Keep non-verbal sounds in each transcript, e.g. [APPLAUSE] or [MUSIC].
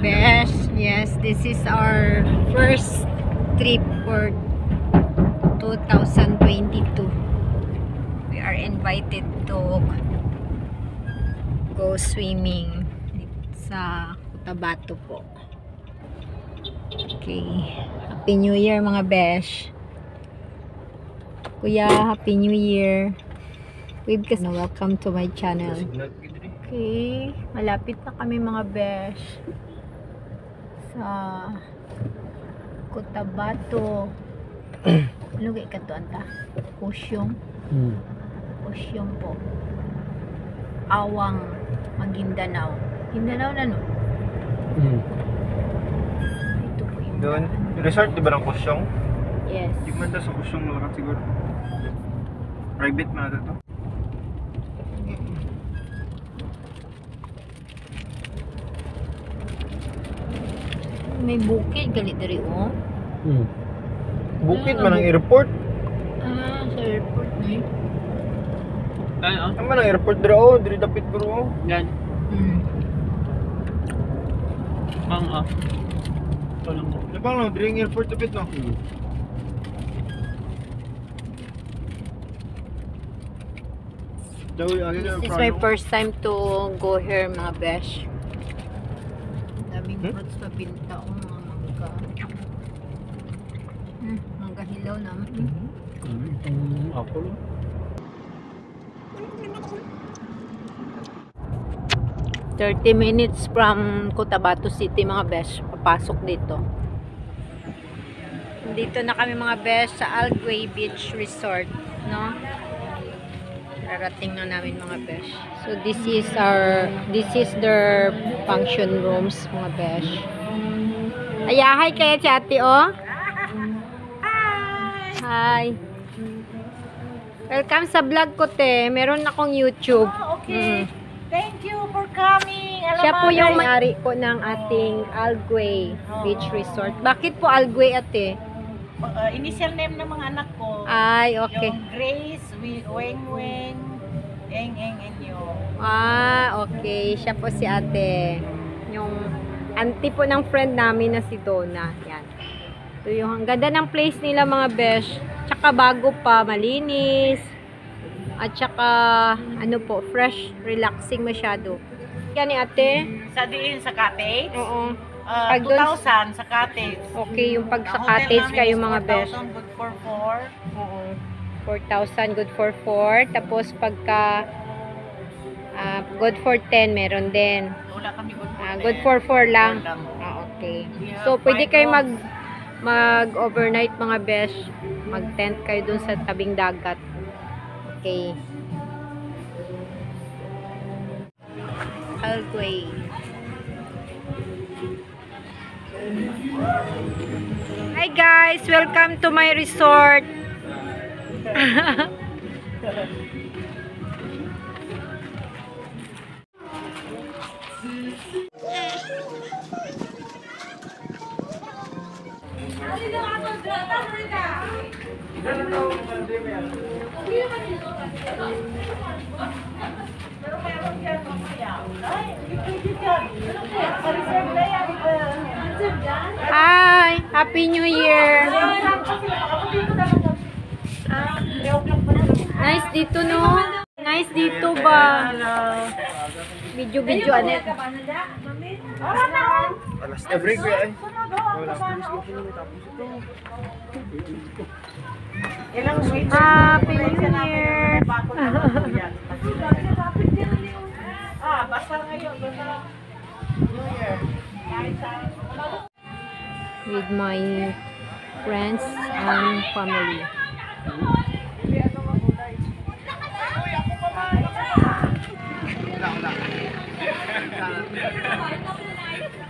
besh. Yes, this is our first trip for 2022. We are invited to go swimming sa Cotabato po. Okay. Happy New Year mga besh. Kuya, Happy New Year. Wave ka na welcome to my channel. Okay, malapit na kami mga besh sa Cotabato. ano kay kato anta? Kusyong. Hmm. Kusyong po. Awang Maguindanao. Mindanao na no? Hmm. Ito po yung Doon, resort di ba ng kusyong? Yes. Di man sa kusyong malakat siguro. Private man natin to. May bukid gali diri oh. Hmm. Bukid man ang airport. Ah, sa airport eh. Ay, ah. Ang man ang airport dira oh, diri dapit bro oh. Yan. Hmm. Mang, ah. Ito lang mo. Ba no, diri ang airport dapit no. Hmm. Agi This is my first time to go here mga besh. Hmm? fruits pa binta o mga mangga. Hmm, mangga hilaw naman. Hmm. Itong apple, oh. Thirty minutes from Cotabato City mga besh. Papasok dito. Dito na kami mga besh sa Alguay Beach Resort. No? Rarating na namin mga besh. So this is our, this is their function rooms mga besh. Ayahay kaya si ate oh. Hi. Welcome sa vlog ko te. Meron akong YouTube. Ah, okay. Mm. Thank you for coming. Alam Siya mo, po yung may-ari po ng ating Alguay Beach Resort. Bakit po Alguay ate? Uh, initial name ng mga anak ko. Ay, okay. Yung Grace, Weng Weng, Eng Eng Enyo. Ah, okay. Siya po si ate. Yung auntie po ng friend namin na si Donna. Yan. Ito yung ang ganda ng place nila mga besh. Tsaka bago pa, malinis. At tsaka, ano po, fresh, relaxing masyado. Yan ni ate. Sa diin sa cottage. Oo. Uh, Pag dun- 2,000 sa cottage. Okay, yung pag sa cottage kayo mga besh. 4,000 good for four. Oo. 4,000 good for 4. Tapos pagka ah, good for 10 meron din. Wala kami good for 10. good for 4 lang. Four lang. Ah, okay. So pwede kayo mag mag overnight mga besh. Mag tent kayo dun sa tabing dagat. Okay. Alguay. Hi guys, welcome to my resort. [LAUGHS] Pero meron dyan mamaya. Ay, pwede dyan. Sa-reserve na yan. Hi, Happy New Year. Nice dito no. Nice dito ba? Video video ano? Alas. Wala. Ilang sweets? Happy New Year. With my friends and family.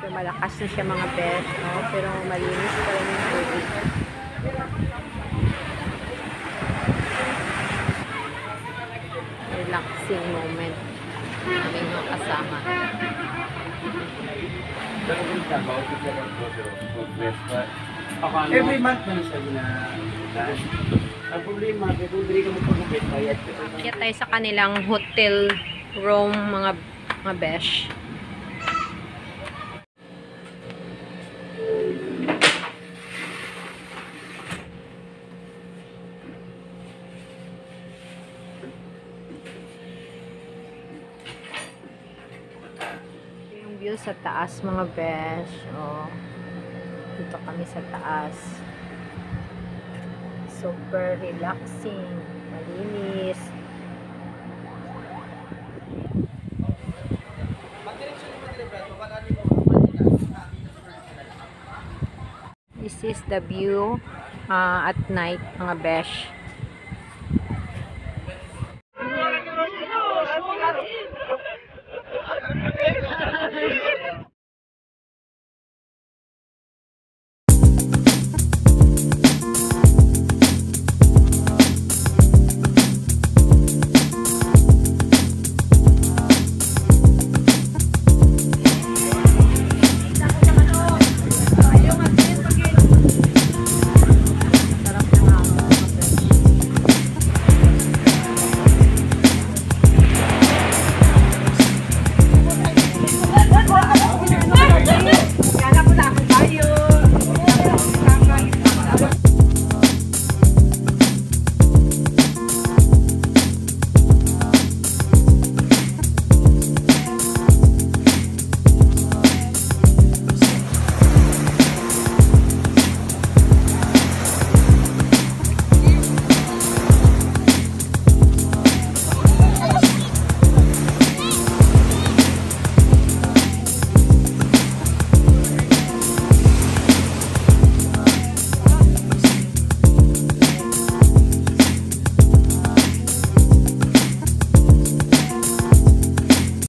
So, malakas na siya mga best, no? pero malinis pa rin yung tubig. Relaxing moment aming mga kasama request. But, Pakano? Every month na siya na. Ang problema, kaya kung dili ka magpag-upit, bayad ka. Kaya tayo sa kanilang hotel room, mga mga besh. Yung view sa taas mga besh. Oh. Dito kami sa taas. Super relaxing. Malinis. This is the view uh, at night mga besh.